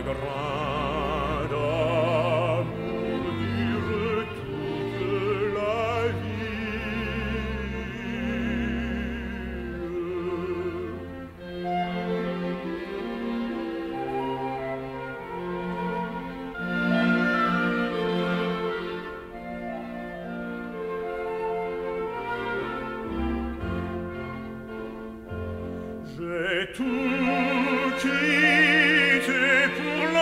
grand J'ai tout quitté pour la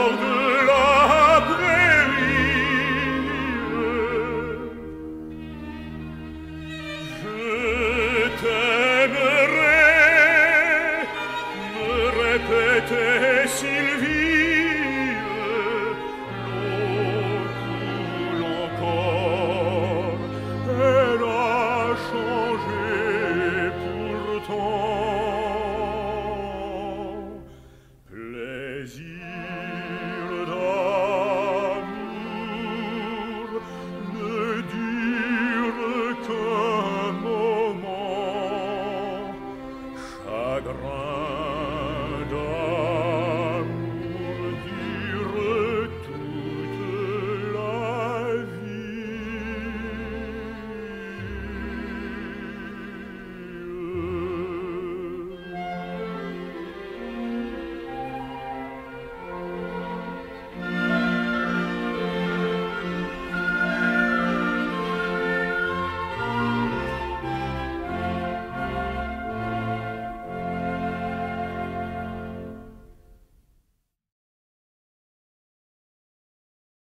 il vino